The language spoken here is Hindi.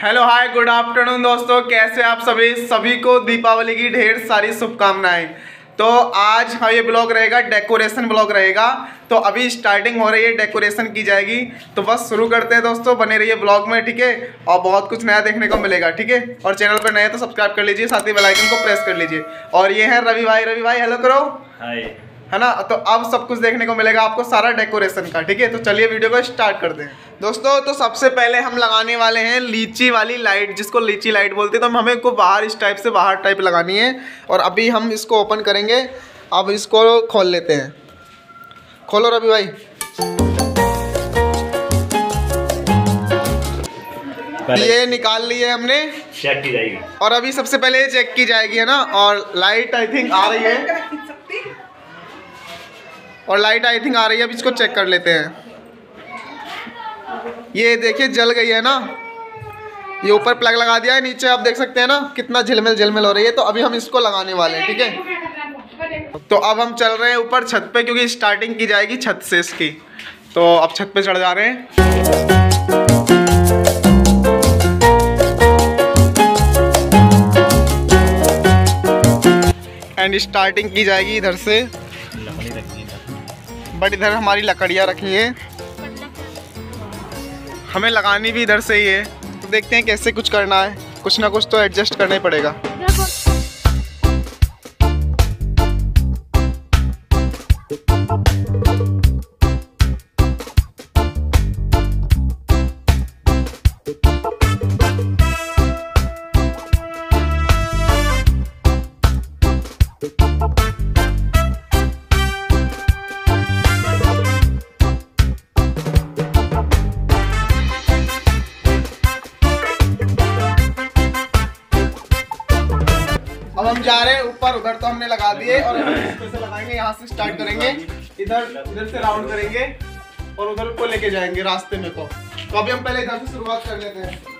हेलो हाय गुड आफ्टरनून दोस्तों। कैसे आप सभी? सभी को दीपावली की ढेर सारी शुभकामनाएँ। तो आज हाँ ये ब्लॉग रहेगा, डेकोरेशन ब्लॉग रहेगा। तो अभी स्टार्टिंग हो रही है, डेकोरेशन की जाएगी। तो बस शुरू करते हैं दोस्तों, बने रहिए ब्लॉग में, ठीक है? और बहुत कुछ नया देखने को मिलेगा, ठीक है? और चैनल पर नए तो सब्सक्राइब कर लीजिए, साथ ही बेलाइकन को प्रेस कर लीजिए। और ये है रवि भाई। रवि भाई हेलो करो। हाय है ना? तो अब सब कुछ देखने को मिलेगा आपको सारा डेकोरेशन का ठीक है? तो चलिए वीडियो को स्टार्ट कर हैं। दोस्तों तो सबसे पहले हम लगाने वाले हैं लीची वाली लाइट जिसको लीची लाइट बोलते हैं। तो हमें को बाहर इस टाइप से बाहर टाइप लगानी है और अभी हम इसको ओपन करेंगे। अब इसको खोल लेते हैं। खोलो रवि भाई। ये निकाल लिए हमने। चेक की जाएगी। और अभी सबसे पहले चेक की जाएगी है ना? और लाइट आई थिंक आ रही है। और लाइट आई थिंक आ रही है, अब इसको चेक कर लेते हैं। ये देखिए, जल गई है ना? ये ऊपर प्लग लगा दिया है, नीचे आप देख सकते हैं ना, कितना झिलमिल झिलमिल हो रही है। तो अभी हम इसको लगाने वाले हैं, ठीक है? तो अब हम चल रहे हैं ऊपर छत पे, क्योंकि स्टार्टिंग की जाएगी छत से इसकी। तो अब छत पे चढ़ जा रहे हैं। एंड स्टार्टिंग की जाएगी इधर से। बट इधर हमारी लकड़ियाँ रखी हैं। हमें लगानी भी इधर से ही है। तो देखते हैं कैसे कुछ करना है। कुछ ना कुछ तो एडजस्ट करना ही पड़ेगा। ऊपर उधर तो हमने लगा दिए और लगाएँगे यहाँ से स्टार्ट करेंगे। इधर उधर से राउंड करेंगे और उधर को लेके जाएँगे रास्ते में को। तो अभी हम पहले इधर से शुरुआत कर लेते हैं।